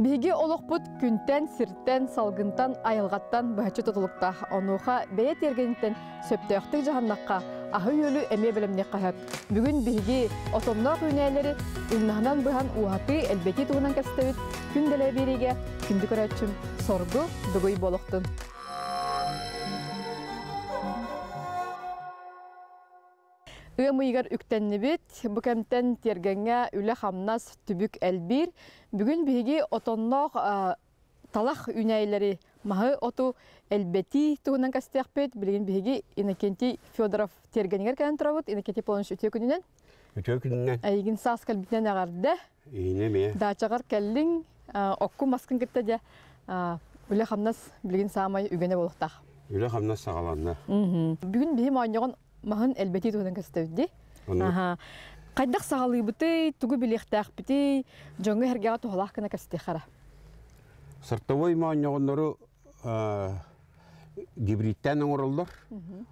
Биһиги олохпут күнтен, сирттен, салгынтан, айылғаттан бәһәчі тотылықта онуға бәйе тергенттен сөптөқтік жағаннаққа ахы өлі әме білімне қағып. Бүгін биһиги отомнақ үнәлері үннағынан бұған уаты әлбети туғынан кәстәвіт күн дәле береге күнді көрәтшім соргу дугуй болуқтын. Ыымыйгар үктеннибит, бүкәмтен тергенге үлі хамнас түбік әлбір. Бүгін биги отонноқ талах үнәйлері мағы оту әлбети туғынан кастияқпет. Білген биги Иннокентий Федоров тергенігер кән тұрабыт. Иннокентий Полоныш өте күнінен. Өтө күннен Әйгін сас кәлбітінен ағарды. ине ме. Дачағар кәллің окку маскын кітті де үлі хамнас білген самай үгене болуқтақ. Үле хамна сагаланна. Бүгін бейім ойнаған мағын әлбети туғынан кастияқпет. Оны Аха. Кайдах сагалый бутый, тугу билехтах бити, жоңга хергага тухалах кына касте хара. Сыртовой мааньогоннору гибридтен оңороллор.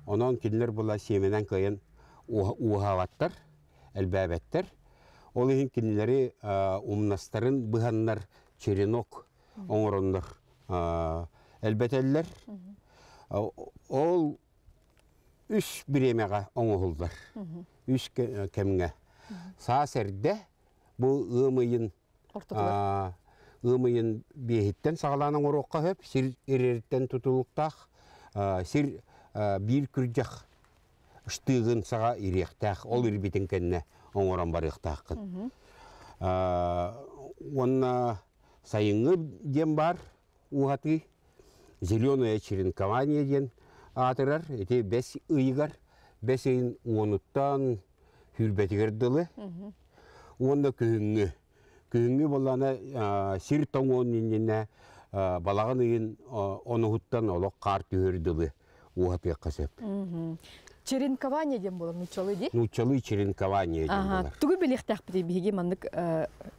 Онон кинилер була семенен кыйын уһалаттар, әлбәбәттер. Ол иһин кинилери умнастарын быһаннар черенок оңороннор әлбәтәлләр. Ол үш биремеға оңоһулдар. Үш. Саасәрдә бу ымыйын Ортотулар. Ымыйын бейхиттен сағаланың орокка хөп, сир эрерттен тутулуктах, сир бир күржах ыштыгын саға иректах, ол ирбитин кенне оңоран барықтақын. Онна сайыңы дем бар, ухаты, зеленое черенкование ден атырар, эти бес ыйгар, бес ыйын уонуттан хүрбетигер дылы, онда. Күйіңі болана сир тоңуын иннене балағын ыйын түйірділі ухаты қасып. Черенкование дем болом нучалы ди. Нучалы черенкование Ага, болар. тугу билехтах бити биги мандык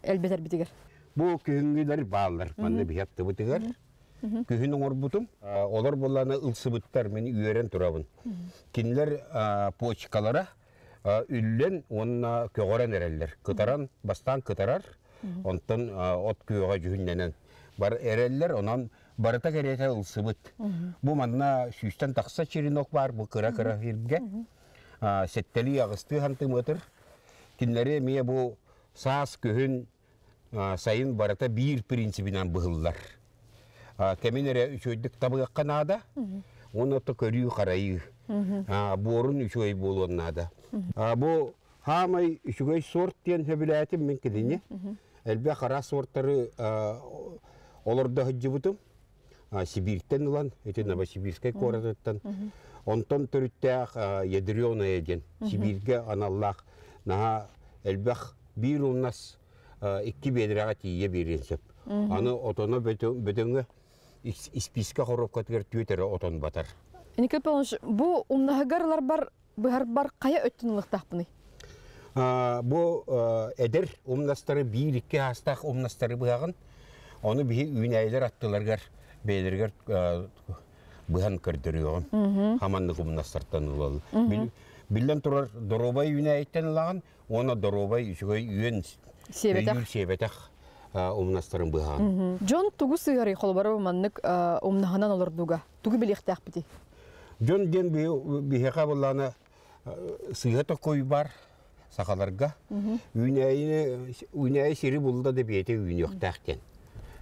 әлбетер битигер. Бу күйіңгілер балар, манны бихатты бұтығар. Күйін орбутум, олар боланы ылсыбыттар мен үйерен турабын. Кинлер почкалара үллен онна көгорен эреллер. Кытаран, бастан кытарар, онтан от күйөға жүхінненен. Бар эреллер, онан барыта керете ылсыбыт. Бу манна тақса черенок бар, бу кыра-кыра хирге. Сеттели ағысты ханты мытыр. Кинлери мие бу саас көхін сайын барата бир принципинан быһыллар. Кеминере үчөйдүк оны то көрүү карайы. Борун үчөй болуоннада. Бу хамай үчөй сорт тен хөбүләтим мен кидине. Элбе кара сорттары олорда хыджыбытым. Сибирьтен улан, эти Новосибирскай коратыттан. Онтон төрүттәк ядрёная ден. Сибирьге аналлах наha элбэх бир уннас икки бедрага тие беренсеп. Аны отоно бөтөнгө исписка хоропка тигер түйетере отон батар. Энике полош бу умнахагарлар бар быһар бар кая өттүн лыктах буны. Бу эдер умнастары бир икки хастах умнастары быгагын. Оны бихи үйнәйлер аттыларгар бейлергер быхан көрдөрүгөн. Хаманны умнастартан улал. Билен турар доробай үйнәйттен лаган, оны доробай үчүгөй үйен Себетах. Себетах умнастарын быгагын. Жон тугу сыгары холбары мандык умнаханан олор дуга. Тугу билехтах бити. Жон ден бихека болланы сыйгата кой бар сақаларға. Үйнәйі сері болда деп ете үйін yoқтақтен.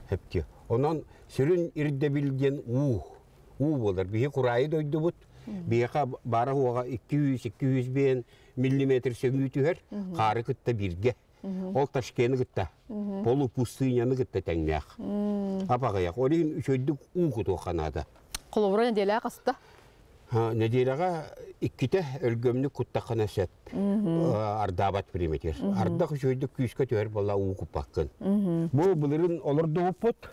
Хепте. Онан сүрін ирде білген уу. уу болар. Бихе құрайы дойды бұд. Бихека бара хуаға 200-200 бен миллиметр сөңүй түхер. Қары күтті бірге. Ол ташкені күтті. Полу пустыняны күтті тәңнәқ. Апағаяқ. Олейін үшөйдік уу күті қанады. Холобро неделя каста. Неделяға икките өлгөмні куттақана сөп. Ардабат приметер. Ардақ үшөйдік күйіске төр бола уу күппаққын. Бұл бұлырын олырды ұппыт.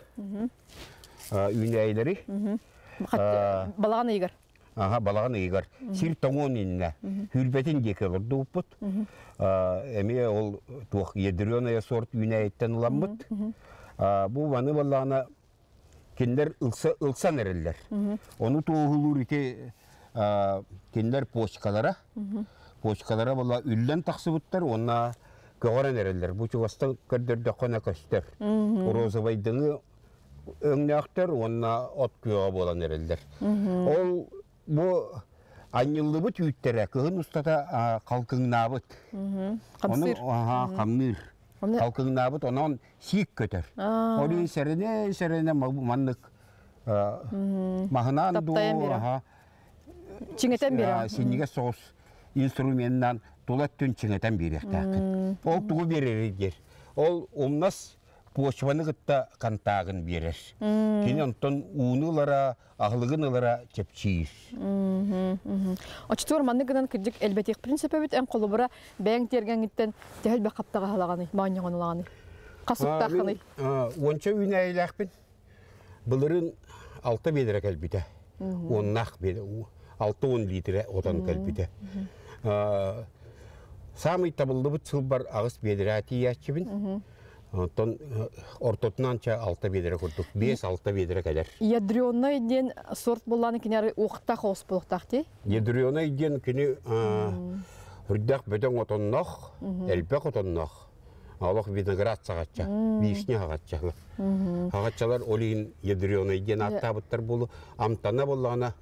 Үйнәйлері. Балаган игер. Аха, балаған игар. Сир тоңон инне. Хүрбетин деке олырды ұппыт. Әме ол туақ едірёная сорт үйнәйттен ұламбыт. Бұл ваны балағына киндер ылса ылсан эреллер. Оны туһулур ите а, киндер почкалара. Почкалара була үллен тахсыбыттар, онна көгөрен эреллер. Бу чугастан көрдөрдө кона көстөр. Розовый дыңы өңнәктер, онна от болан эреллер. Ол бу аннылыбыт үттере кыгын устата калкыңнабыт. Камныр. Оны- Калкыңнабыт онон сик көтөр. Аа. Ори серене серене маннык махынан ду ага Чиңетен бері. синниге соғыс инструментынан тулат түн чиңетен беректакын. Ол тугу берер Ол умнас почваны гытта кантагын берер. Кини онтон унулара, агылыгыналара чепчиир. Очтур манны гынан кырдык элбетик принципе бит эн колубура бәң тергәнгиттен тәһел бә каптага халаганы, мааньян онылаганы. Касыктаханы. Онча үйне айлақпын. Бұлырын алты бедірі кәлбіті. Оннақ беді. Алты он литрі одан кәлбіті. Самый табылды бұт сыл бар ағыс бедірі әті ячыбын. Онтон ортотынан ча алты бедірі күрдік. Бес алты бедірі кәдер. Ядрённый ден сорт булланы кинәре уқта хос булыктак ти. Едіріона иден күні үрдәк бөтен отоннақ, әлбәк отоннақ. Алох виноград сағатча, вишня ағатчалы. Ағатчалар олейін едіріона иден аттабыттар болу, амтана болағына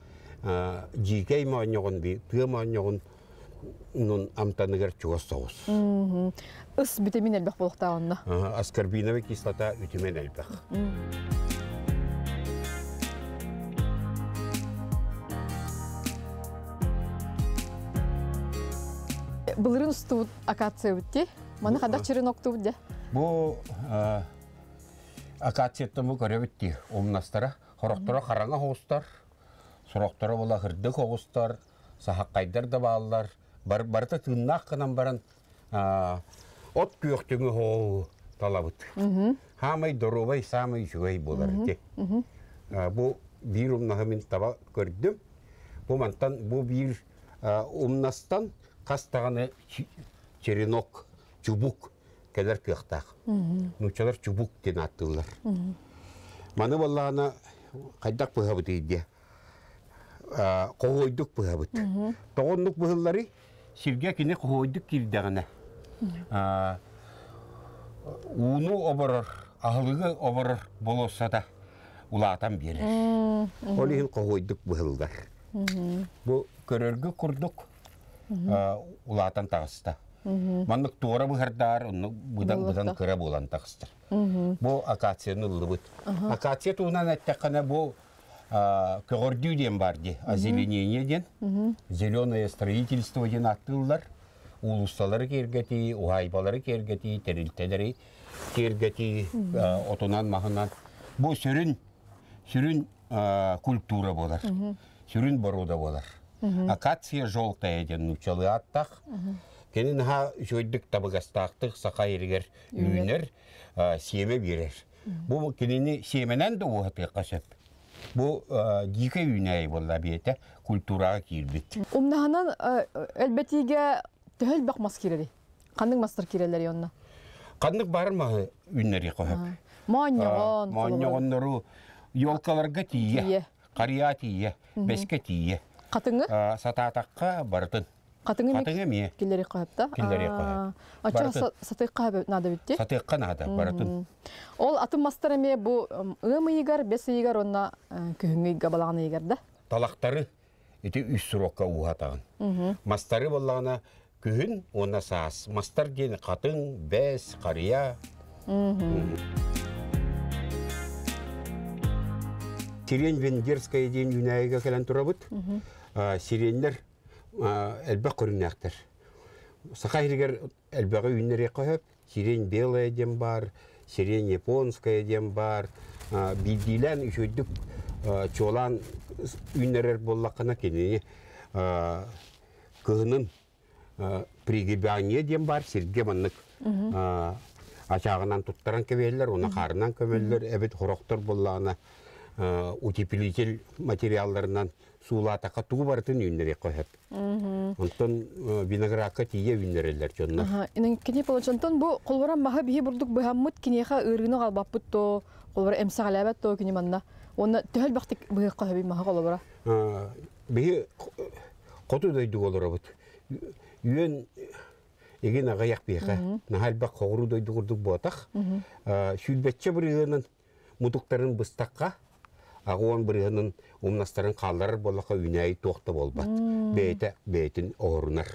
жикей мааньоғын би, тыя мааньоғын нун амтаныгар чугас соғыз. Ыс витамин элбек булыкта онна. Аскорбиновый кислота үтімен әлбәк. Былырын усту акация битти. Маны хадак черенок туб де. Бу акациятты бу көрөбүтти умнастара. Хорохтора караңа хоостар. Сороқтора була хырдык хоостар. Сахаккайдар да баалар. Бар барта тыннак кынан баран а, от күйөктүңү хоо талабыт. Хамай доробай самай жугай болар те. А, Бу бир умнахамин таба көрдүм. Бу мантан бу бир умнастан кастаганы чи- черенок чубук келер кыяктак. Нучалар чубук ден аттылар. Маны боллағына қайдақ бұғабытейді. Қоғойдық бұғабыт. Тоғынлық бұғылары сирге кені қоғойдық кирдіғіне. Уну обырыр, ағылығы обырыр болоса да улатан берер. Ол ең қоғойдық бұғылдар. Бұл көрергі күрдік улатан тағыста. Маннык туора бұғардар, оны бұдан бұдан кыра болан тағыстыр. Бұл акацияны ұлыбыт. Акация туынан әттіққана бұл көгөрдүү ден бар де, озеленение ден, зеленое строительство ден аттылар, улусталары кергети, уайбалары кергети, терилтелери кергети, отунан махынан. Бұл сүрін, сүрін а, культура болар, сүрін баруда болар. Акация желтая ден нучалы аттақ, Кенин ха жойдык табыгастақтық сақа ергер үйінер семе берер. Бұл кенини семенен де оғаты қасып. Дике үйінәй болла бейті культураға кирбит. Умнаханан элбетиге тәһел бак мас кирери. Кандың мастер кирелери онна. Қандық бар ма үйінері қойып? Мааньягон. Мааньоғоннору елкаларға тие? Кайыпта. Килleri коюп. Ача. Сатыққа нада. Ол атын мастер эме бу ым игар, бес игар онна габалаганы игар да. талақтары ити үс уғатаған. Мастары болағына күхін оны саас. Мастар дені қатын, бәс, қария. Сирен венгерская ден юнайға кәлін тұрабыт. Сиренлер әлбәқ көрінәқтір. Сақа хиргер әлбәғы үйінлер қойып, сирен белая ден бар, сирен японская ден бар, бидилен үшөйдік чолан үйінлер боллақына кені кығының пригибание ден бар, сирге маннык. Ачағынан туттаран көбелер, оны қарынан көмелер, әбет хороқтар боллағына утеплитель материалларынан суулатақа туғы бартын үйінлер қойып. Онтон виноградка тие үйінлерелер жонна. Аха, инен кини получантон бу колбаран маха бихи бурдук быхаммыт кинеха ырыны галбаппыт то, колбара эмса галабат то кини манна. Оны төһөл бактык быйык каһаби маха гола бара. Бихи қоту дойду олар обыт. Үйен еген ағаяқ бейқа. Нахал бақ қоғыру дойду құрдық болатақ. Шүлбетче бір үйенін мұдықтарын бұстаққа, ағуан бір үйенін умнастарын қалдырыр болаққа үйнәй тоқты болбат. Бейті бейтін оғырынар.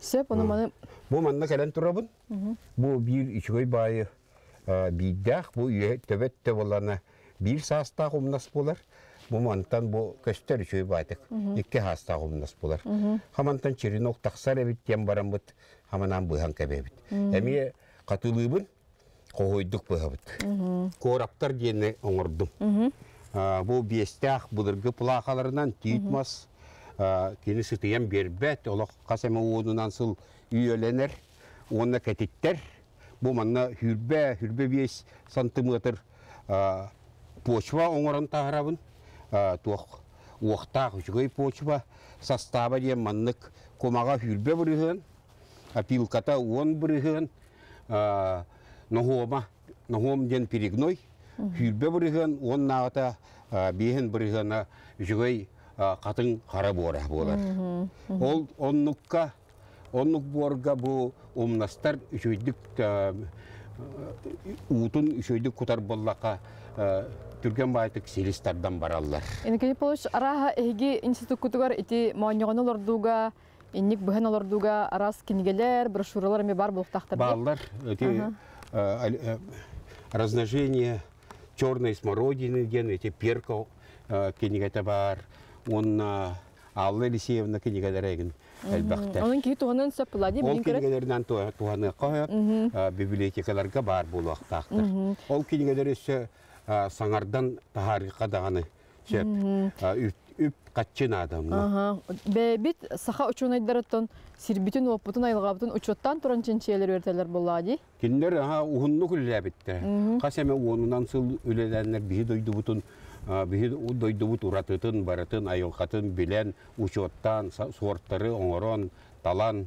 Сеп оны маны Бұл манна кәлен тұрабын. Бұл бір байы бейдақ, бұл үйе төбетті болана бір састақ умнас болар. Бұл мантан бұл көстер үшігой байтық. Икке хастақ умнас болар. Хамантан черенок тақсар әбіт тем барам бұт. Хаманан кәбебіт. Қатылыбын қоғойдық бұғабыт. Қораптар дені оңырдым. Бұл бестақ бұдырғы плақаларынан түйітмас. Кені сытыян бербәт, олақ қасама оғынынан сыл үйеленер, оны кәтеттер. Бұл манна хүрбә, хүрбә бес сантиметр почва оңырын тағырабын. Туақ уақтақ жүгей почва состава дем маннык комаға хүрбә бірігін, пилката он бірігін, нохома, нохом ден перегной, хүрбә бірігін, он нағыта бейін бірігіна жүгей қатын қара бора болар. Ол оннукка, оннук борга бу умнастар үшөйдік утун үшөйдік кутар боллақа түрген байтык селистардан бараллар. Энекени полуш араха эги институт кутугар ити мооньогон олордуга инник быһын олордуга арас кинигелер, брошюралар эме бар булуктактар. Баллар, эти размножение черной смородины, ген эти перка кенигете бар, он Алла Елисеевна кенигелереген әлбәхтә. Onun ки туганын сөп була ди Ол кенигелерден туғаны қоят, библиотекаларға бар болу ақтақтыр. Ол кенигелер өсі саңардан тахарыққа дағаны сөп, үп қатчын адамны. Ага. Бебит саха учунайдарыттан сирбитин опутун айылгабытын учоттан туран ченчелер вертелер була ди. Кинлер уһунну күлләбитте. Касеме онунан сыл үлеләннәр биһи дойду бутун биһи дойду бут уратытын барытын айылкатын билен учоттан сорттары оңорон талан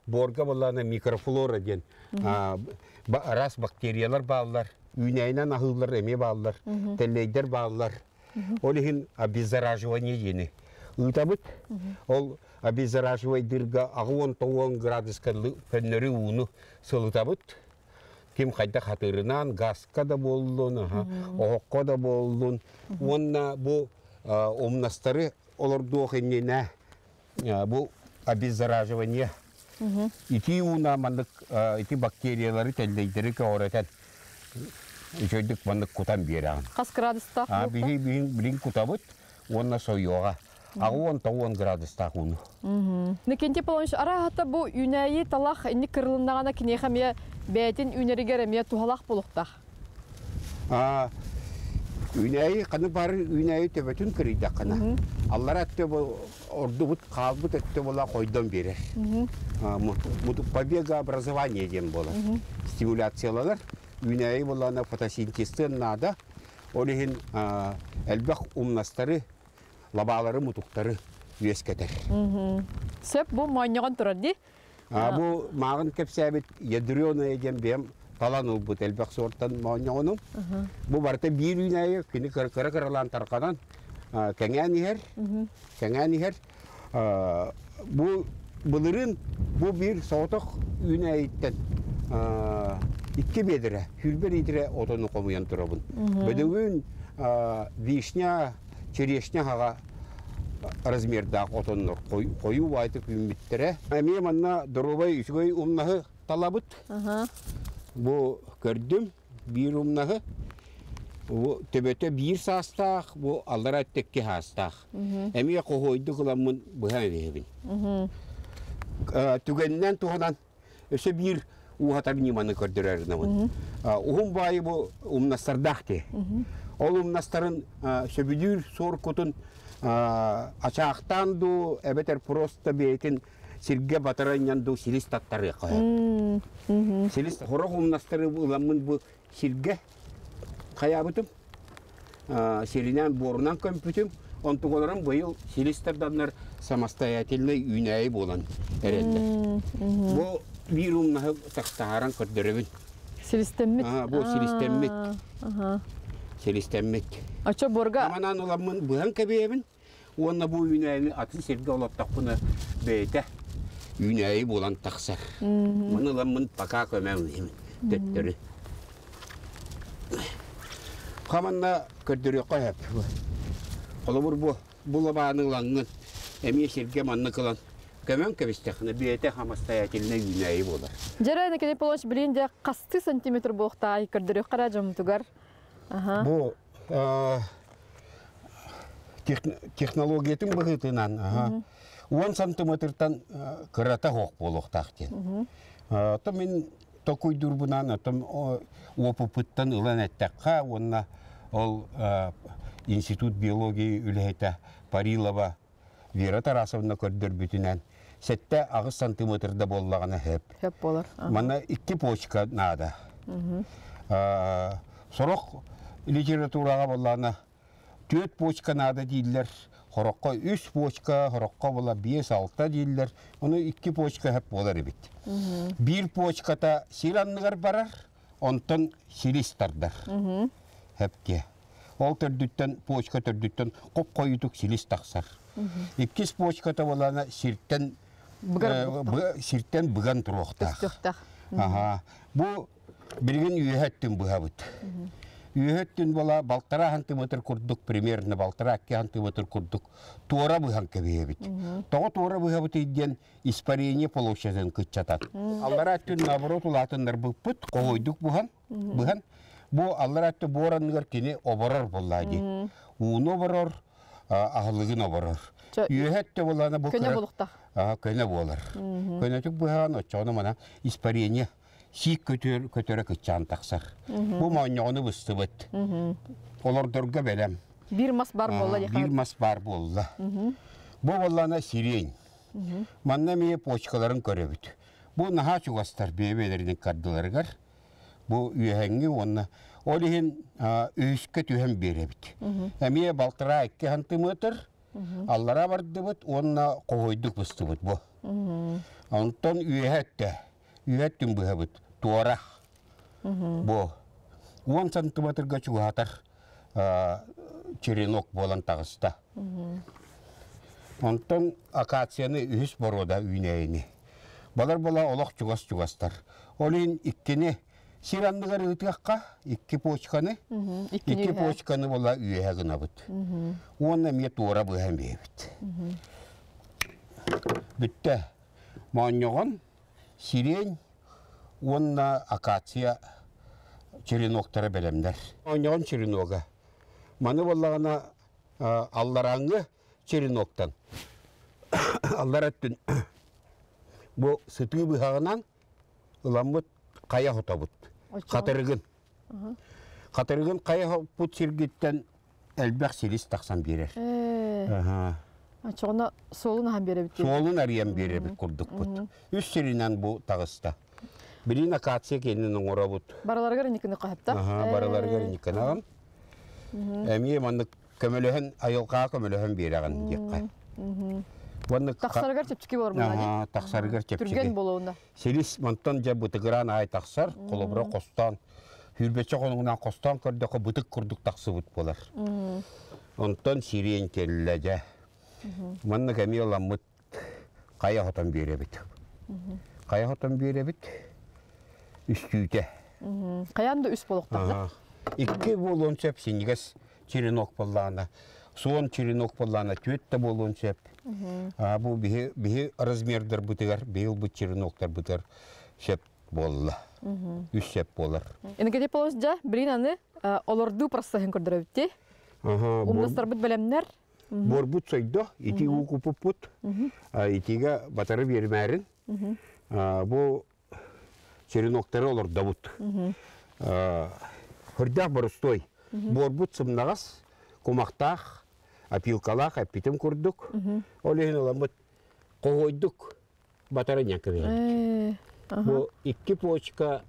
Борга болланы микрофлора ден. Рас бактериялар баллар. Үйнәйнен ахыллар эме баллар. Теллейдер баллар. Олихин обеззараживание дени. Үтабыт. Ол обеззараживайдырга ағуон тоуон градуска пеннери уну сылытабыт. Ким қайда хатырынан газка да болдун, оғыққа да болдун. Онна бу омнастары оларду оқиннена бу обеззараживание. Ити уна мандык, ити бактериялары телдейдері каоретен. Үшөйдік мандык кутан бераған. Кас градуста. А биһин билин кутабыт, онна сойоға. Ағуон тоуон градуста уну. Некенте полонш ара хата бу үнәйи талах инни бәтин үнәригер эме тухалах булуктах. А Үнәйі қаны бар үнәйі төбетін кірейді қана. Аллар әтті бұл орды бұт қалбыт әтті бола қойдан берер. Побега образование дем бола. Стимуляциялар. Үнәйі болана фотосинтезтен нада. Олеген әлбәқ умнастары, лабалары, мутуқтары үйескетер. Сөп бу мооньогон турар ди. Бу мағын кепсәбет ядреная дем бем талан ул бут элбек сорттан мооньону. Бу барта бир үйнәйе кини кыр кыр кырлан тарканан кәңән ихер. Кәңән ихер. Бу булырын бу бир соток үйнәйттен икки бедере, хүрбер идере отону комуян турабын. Бөдөгүн вишня, черешня хага размерда отоннор кою вайтып үммиттере. Эми манна дорубай үсгөй умнахы талабыт. Көрдүм бир умнахы. Бу төбөтө бир састах, бу аллара текке хастах. Эми кохойду кыламын бухан дебин. Түгеннен туганан өсө бир ухатар ниманы көрдүрөр намын. Ухум бай бу умнастардахте. Ол умнастарын сөбүдүр сор кутун ачаактан ду эбетер просто бейтин сирге батараньян ду силис таттары кая. Силис хорох умнастары уламын бу сирге каябытым. Сиринен борунан көмпүтүм. Онтуголарым быйыл силистерданнар самостоятельный үйнәй болан эрелдер. Бу бир умнахы тактааран көрдөрөбүн. Силистеммит. Ага, бу силистеммит. Ага. Селистеммит. Ача борга Аманан уламын бұған кәбейбін. Онна бұл үйнәйіні атын серге олаттақ бұны бейті. Үйнәйі болан тақсар. Мұны уламын пака көмәм деймін. Төттірі. Қаманна көрдірі қойып. Қолы бұр бұ. Бұл абаның лаңын. Әме серге манны қылан. Көмәм кәбістіқіні бейті хамастаятеліне үйнәйі болар. Жара некене полош билинде касты сантиметр болукта көрдөрү кара жомтугар. Ага. Бу а, тех- 10 сантиметртан а, кырата хок болохтактен. То мен токуй дурбунан том опыттан ылан әттәкка онна ол а, институт биологии үләйтә Парилова Вера Тарасовна көрдөр бүтүнән. Сәттә агыс сантиметрда боллаганы хеп. Хеп болар. Мана икки почка нада. Сорок литературага болланы төт почка нада дейділер. Хорокко үш почка, хорокко бола бес алта дейділер. Оны икки почка хеп болар бит. Бир почката сиранныгар барар, онтон силистардар. Хепке. Ол төрдүттен, почка төрдүттен коп койутук силис тақсар. Иккис почката боланы сирттен сирттен. Ага. Бу билген Үйөттүн бола балтара сантиметр курдук примерно балтара 2 сантиметр курдук. Туора бухан кебебит. Того туора испарение получадан кытчатат. Аллара түн наоборот улатындар буппут койдук бухан. Бухан. Бу аллара атты боранныгар кини оборор боллади. Уну оборор, ахлыгын оборор. Үйөттө боланы бу Көне түк мана испарение сик көтөр көтөрө кычан тақсар. Бу моñоны быстыбыт. Олар дөргө белем. Бир мас бар болла. Бир мас бар болла. Бу боллана сирень. Манна мие почкаларын көрөбүт. Бу наха чугастар бебелерин кардыларгар. Бу үйәңги онна Олихин үйіскет үйән беребит. Әмие балтыра 2 сантиметр, аллара бардыбыт, онна қойдық быстыбыт бу. Онтон үйәтті, үйәттін бұхабыт, туара. Бу 10 сантиметрға чуғатар черенок болан тағыста. Онтон акацияны үйіс борода үйнәйіні. Балар бола олақ чугас чугастар. Олин иккені сирандығар ытыққа, икки почканы, Иккини икки почканы бола үйәға гына бұт. Онна мие туора бұған бейбіт. Бүтті. Мааньоған сирень, онна акация череноктары белемдер. Мааньоған черенога. Маны болағына аллараңы череноктан. Аллар әттін. Бу сытыы быһагынан ыламбыт кая хотабыт. Очо. Катырыгын. Катырыгын кая хопут сиргиттен элбек силис таксан берер. Ага. ачоғына солун хан беребит. Солун ариям беребит курдук бут. Үс сиринен бу тагыста. Бірін акация кенін оңыра бут. Бараларга никини кахапта. Ага, бараларга никанаган. Әмие манны көмөлөһөн айылка көмөлөһөн береген дикка. Ванны Тақсаргар чепчики бар мына. Ага, тақсаргар чепчики. Түрген болуында. Селис монтан жа бутыгыран ай тақсар, қолыбыра қостан. Хүрбече қонуңынан қостан көрді қо бутык күрдік тақсы бұт болар. Онтан сирен келілі жа. Манны кәме оламыт қая хотан беребит. Қая хотан беребит. Үстүйте. Каянда үс болуктар. Ага. Икки болуын сөп сенігес черенок боллана. Суон черенок боллана төтті болуын сөп. А, Бу бихи бихи размердер бутыгар, бихил бу череноктар бутыр сөп болла. Үс сөп болар. Энеге полос жа бирин аны а, олорду просто хен көрдөрөбүтти. Бит белемнер. Борбут сойдо, ити укупупут, а, итиге батары бермәрін. А, Бу череноктары олар дабут. Хүрдәк борыстой. борбут сымнагас кумактах апилкалах апитим курдук. Олehen оламыт когойдук батарыня кебе Э, бу икки почка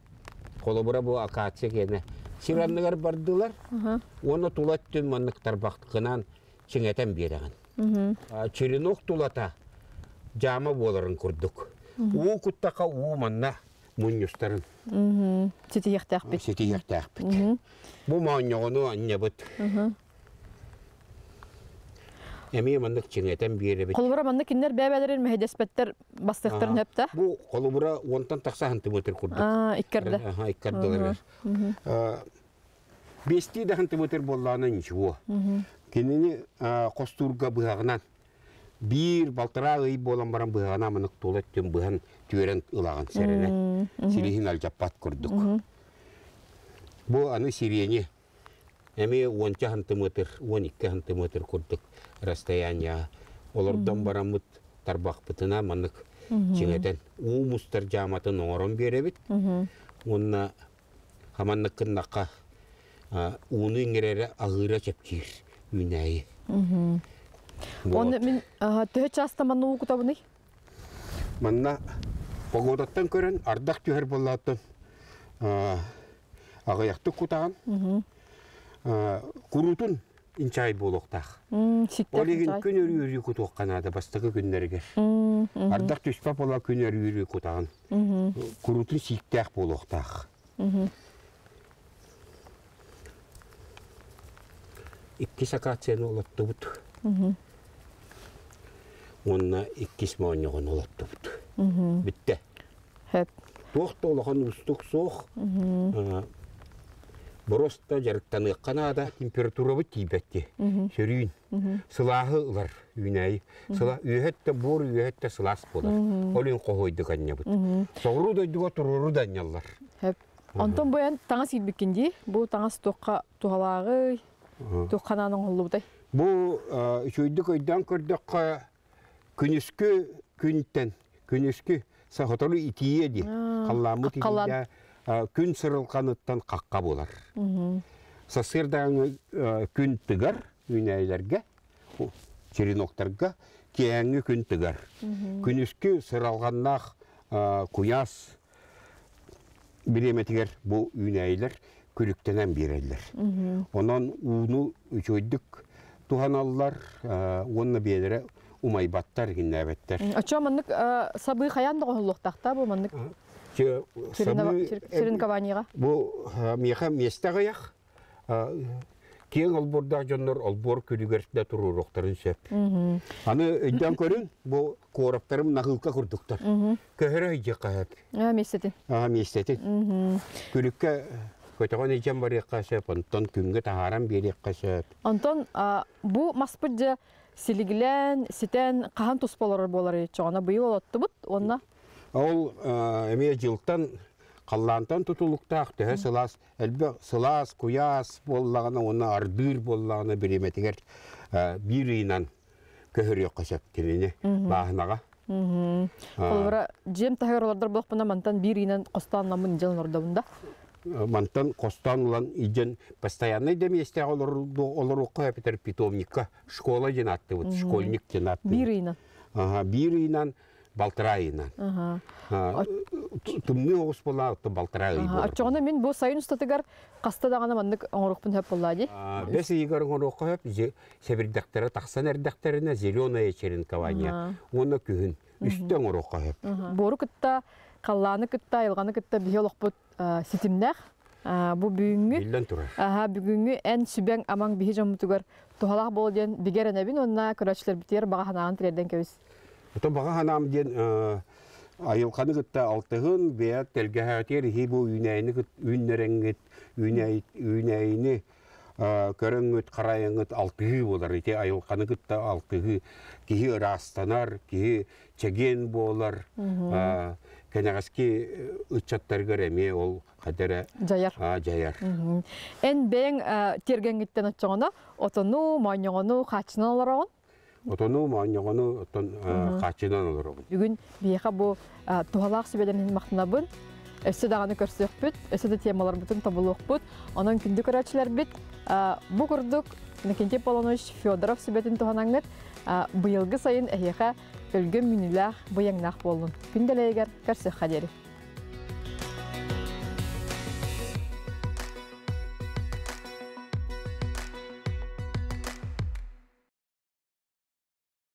колобура бу акация кене. Сиранныгар бардылар. Оны тулаттын маннык тарбактыкынан чиңетен береген черенок тулата жама боларын курдук уу куттака уу манна муннюстарын Мгм. Тити яхтах бит. сети яктаакпит Мгм. бу мааньогону аннябыт Мгм. эми маннык чиңетен беребит Колбура манны киндер бәбәләрен мәһәдәспәттәр бастыктырын хәптә. бу колубура онтан такса хантыметр курдук А, иккәрдә. Ага, иккардылар. Бести да хантыметр болланы ничего. Кенени костурга быгагынан бир балтыра ый болан баран быгагана мынык толет тем быган түөрен ылаган серене. Силихин алжаппат курдук. Бу аны сирене. Эми 10 сантиметр, 12 сантиметр курдук расстояние. Олордан барамыт тарбак бытына манык чиңетен. У мустар жаматын оңорон беребит. Онна хаманныккыннакка уну иңерере агыра чепкир Мгм. Оны мин аха, төһө часта манны укутабыны. Манна погодаттан көрін ардақ түйер болатын ағаяқты кутаған Мгм. курутун инчай сиктә. Олеген күн өрі өрі кутуқ қанады бастығы м, Ардақ түспа бола күн өрі өрі кутаған. мгм. Курутун олатты бұт. Мгм. Онна иккис. Мгм. Бітті. Хэп. Тоқты олаған ұстық соқ. Мгм. Бороста жарықтаны қанада температура бұт тейбәтті. Мгм. Сөрейін. Мгм. Сылағы ұлар үйнәй. Сыла үйәтті бор үйәтті сылас болар. Данялар. Хэп. Онтон боян таңас. Бу таңас тугалагы, тоққананың оллубутай. Бұл үшөйді көйдан көрдіққа күніскі күнтен, күніскі сақытылы итие де. А, Қалламы аққалан. тигенде күн сырылқаныттан қаққа болар. Мгм. Сасырдағы күн тігар үйнәйлерге, череноктарға кеңі күн тігар. Күніскі сыралғаннақ куяс биреметигер бұл үйнәйлер күріктенен берелер. Онан уну үчөйдүк туханаллар, онны белере умайбаттар гиннәбеттер. Ачо маннык сабый хаян да голлуктакта бу маннык сирин кабанига. Бу меха местагаяк кең олборда жоннор олбор күрүгерде туруруктарын сөп. Аны өйдөн көрүн, бу кораптарым нахылка курдуктар. Мгм. Көһөрө жакап. А месетин. А. Мгм. Көтөгөн эжем бар якка сөп, онтон күнгө сөп. Антон а, бу маспыджа силигилен ситен кахан тус болор болор чогона быйыл олоттубут онна. Ол эме жылтан қаллантан тутулуктаах төһө сылас элбе сылас куяс боллагана оны ардыр боллагана биреметигер бир ыйнан көһөр ёккасап кенене баахнага Мгм. Колбара жем тахыр олордор блок бuna мантан бир инен костан намын жыл нордобунда. Мантан костан улан иджен постоянный деместе олор олор окуя питер питомникка школа женатты вот школьник женатты Бир инен. ага бир ыйнан балтыра ыйнан Ага. тумны оғыс бола балтыра ый Ага. Ачогона мен бу сайын устатыгар каста дагана маннык оңорукпун хөп боллади. Бес игар ғорохоп, себірдәктері тақсан әрдәктеріне зеленая черенкование. Оны күхін үстен ғорохоп. Бору кытта, калланы кытта, айылганы кытта биолокпут ситимнах. Бу бүгүнгү Билден тұрар. Аха, бүгүнгү эн сүбәң амаң биһи жомутугар тухалах болден бигеренебин онна көрөчлөр битер бага ханаган тирден кебис. Ото баға ханам ден айылқаны кытта алтығын бәят телгәһәтер хибу үйнәйні үйнәрәңгет үйнәйні көрөңгөт карайыңыт алтыгы болар ите айылқаны кытта алтыгы кихи ырастанар кихи чеген болар кенегаски ычаттар көреме ол кадере Жаяр. жаяр. Эн бэң тергенгиттен отчоңоно, отону, майньоңону, хачынан олорогон. отону мааньоғону отон качынан олор Бүгүн биэха бу тухалах сүбеден мактанабын. Өссө даганы көрсөкпүт өссө да темалар бутун табылуокпут онон күндү көрөчүлөр бит бу курдук Никентий Полонович Федоров сүбетин туханаңыт быйылгы сайын эһиэхэ өлгөн мүнүлээх быяңнаах болун күнделээгер көрсөк хадери.